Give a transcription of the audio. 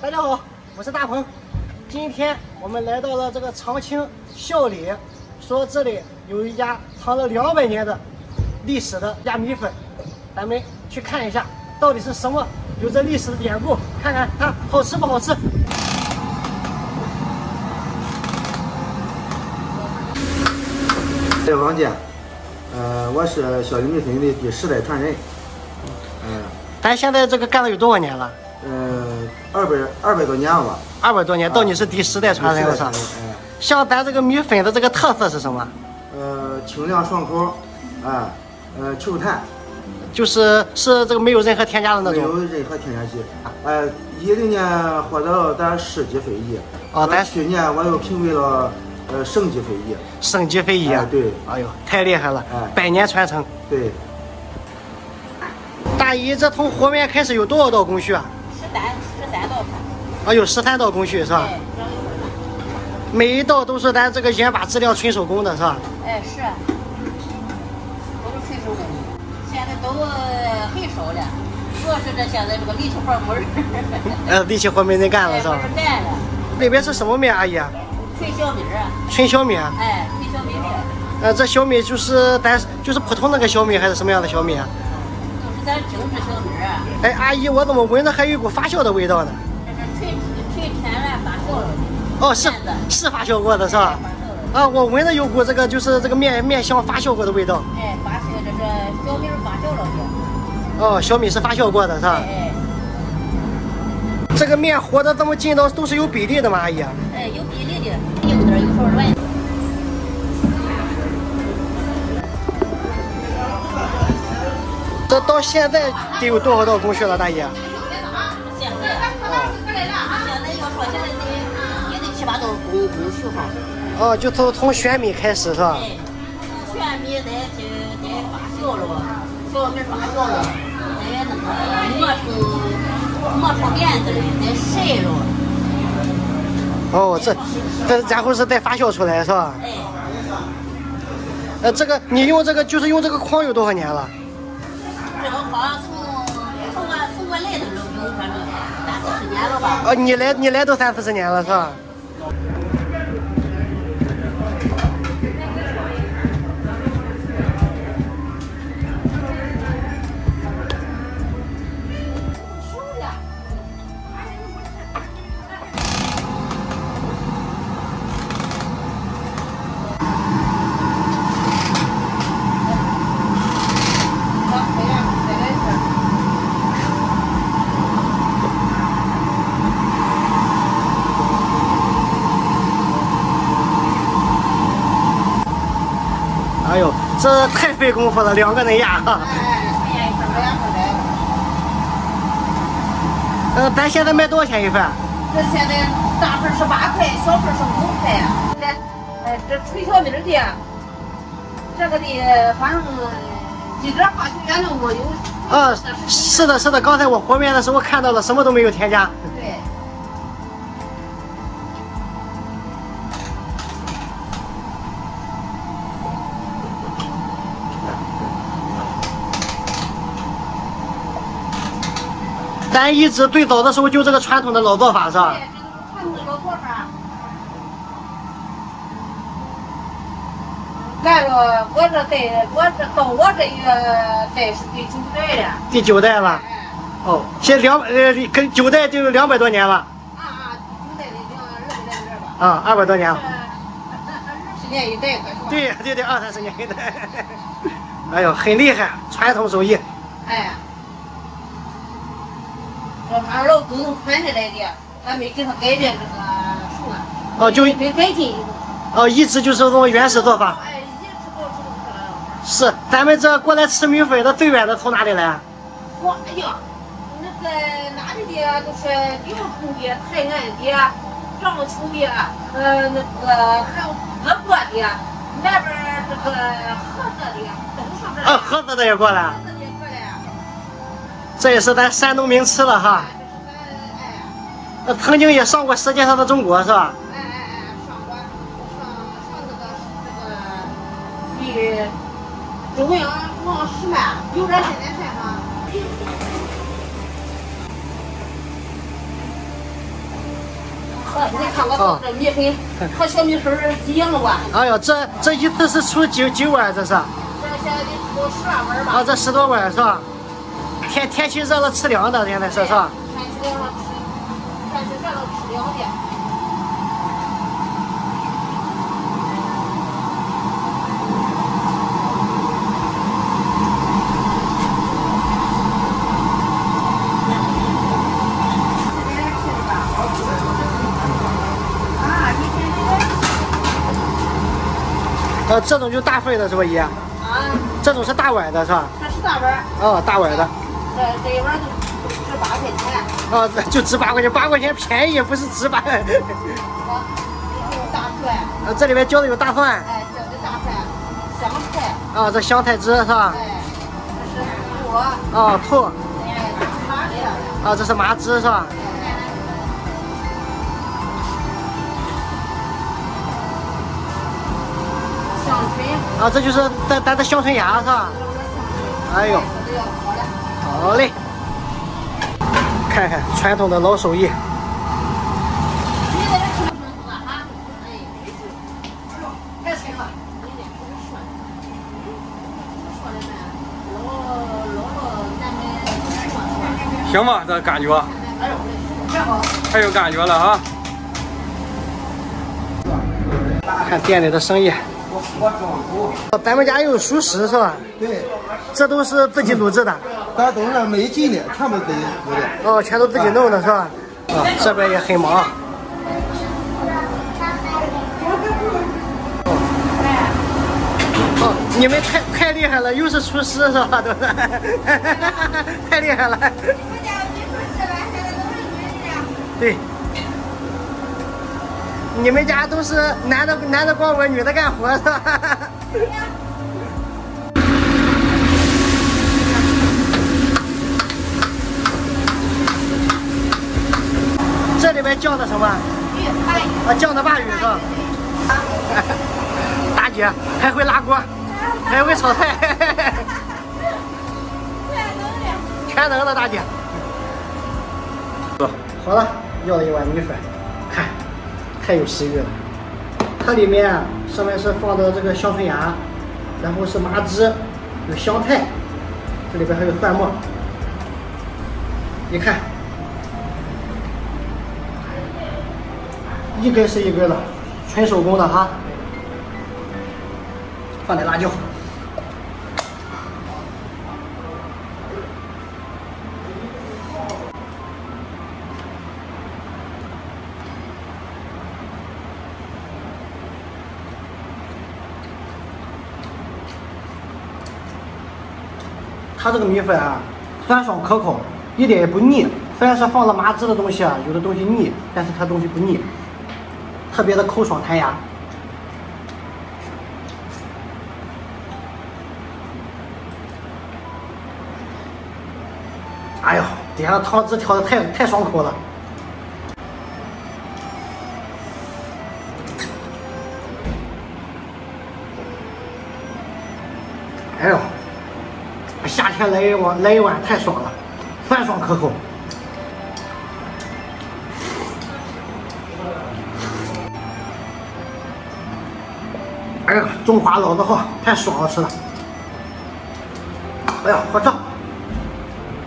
大家好，我是大鹏。今天我们来到了这个长青孝里，说这里有一家藏了两百年的历史的一家米粉，咱们去看一下到底是什么有着历史的典故，看看它好吃不好吃。在王姐，呃，我是小鱼米粉的第十代传人。嗯，咱现在这个干了有多少年了？呃，二百二百多年了吧？二百多年，到你是第十代传人了，是吧？哎，像咱这个米粉的这个特色是什么？呃，清凉爽口，啊，呃，球弹，就是是这个没有任何添加的那种。没有任何添加剂。呃，一零年获得了咱市级非遗。啊，咱去年我又评为了呃省级非遗。省级非遗啊？对。哎呦，太厉害了！哎，百年传承。对。大姨，这从和面开始有多少道工序啊？三道啊，有十三道工序是吧？每一道都是咱这个盐巴质量纯手工的是吧？哎，是，都是纯手工。现在都很少了，主要是这现在这个力气活没人。呃，力气活没人干了是吧？没人干了。那边是什么面，阿姨？纯小米儿。纯小米。哎，纯小米面。呃，这小米就是咱就是普通那个小米，还是什么样的小米？咱精致小米儿。哎，阿姨，我怎么闻着还有一股发酵的味道呢？这是纯纯天然发酵的。哦，是是发酵过的是吧？啊，我闻着有股这个就是这个面面香发酵过的味道。哎，发酵这是小米发酵了的。哦，小米是发酵过的是吧？哎。这个面和的这么劲道都是有比例的吗，阿姨？哎，有比例的，有点有时候软。这到现在得有多少道工序了，大爷？现在，现在要说现在得也得七八道工工序哈。哦，就从从选米开始是吧？选米得得得发酵了吧？小米发酵了，得那个磨成磨成面子了，得晒了。哦，这这然后是再发酵出来是吧？哎。呃，这个你用这个就是用这个筐有多少年了？这个矿从从我从我来的时候有反正三四十年了吧。哦，你来你来都三四十年了是吧？这太费功夫了，两个人压哈。哎。呃，咱现在卖多少钱一份？这现在大份是八块，小份是五块哎，这纯小米的，这个的，反正一点化学原料没有。啊，是的，是的，刚才我和面的时候看到了，什么都没有添加。咱一直最早的时候就这个传统的老做法是吧？传统的老做法。来了，我这代，我这到我这一个代是第九代了。第九代了。哦，现两呃跟九代就有两百多年了。啊啊，九代的两二百来年吧。啊，二百多年了。二十年一代可是吧？对对对，二三十年一代。哎呦，很厉害，传统手艺。哎。二老祖宗传下来的，还没给他改变这个什么，哦，就没改进。哦，一直就是这种原始做法。哎，一直保持这个。是，咱们这过来吃米粉的最远的从哪里来？我哎呀，那个哪里的都是辽城的、泰安的、漳州的，呃，那个还有淄博的，那边这个菏泽的都上这儿。啊，菏泽的也过来。这也是咱山东名吃了哈。那曾经也上过《舌尖上的中国》是吧？哎哎哎，上过，上上这个这个比中央往十万，有点现在菜吗？你看我这米粉和小米粉一样吧？哎呦，这这一次是出几几碗，这是？这现在得出十二碗吧？啊，这十多碗是吧？天天气热了吃凉的，现在是是吧？天气热了吃，天气热了吃凉的。呃，这种就大份的是吧，姨？啊。这种是大碗的是吧？它是大碗。哦，大碗的。这这一碗就值八块钱。哦，就值八块钱，八块钱便宜，不是值八。啊，有大蒜。呃，这里面浇的有大蒜。哎，浇的大蒜，香菜。啊，这香菜汁是吧？哎，这是醋。啊，醋。哎，麻汁。啊，这是麻汁是吧？啊，这就是咱咱的香椿芽是吧？哎呦，好嘞，看看传统的老手艺。行吧，这感觉，太有感觉了啊！看店里的生意。咱们家有熟食是吧？对，这都是自己卤制的。咱都是没进的，全部自己弄的。哦，全都自己弄的是吧？啊，这边也很忙。哦，你们太太厉害了，又是厨师是吧？都是，太厉害了。对。你们家都是男的，男的光棍，女的干活是吧？这里面叫的什么？啊，叫的鲅鱼是吧？大姐还会拉锅，还会炒菜，全能的大姐。好了，要了一碗米粉。看太有食欲了，它里面上面是放的这个香椿芽，然后是麻汁，有香菜，这里边还有蒜末。你看，一根是一根的，纯手工的哈，放点辣椒。它这个米粉啊，酸爽可口，一点也不腻。虽然是放了麻汁的东西啊，有的东西腻，但是它东西不腻，特别的口爽弹牙。哎呦，底下的汤汁调的太太爽口了。哎呦。夏天来一碗，来一碗太爽了，酸爽可口。哎呀，中华老字号，太爽了，吃的。哎呀，好吃。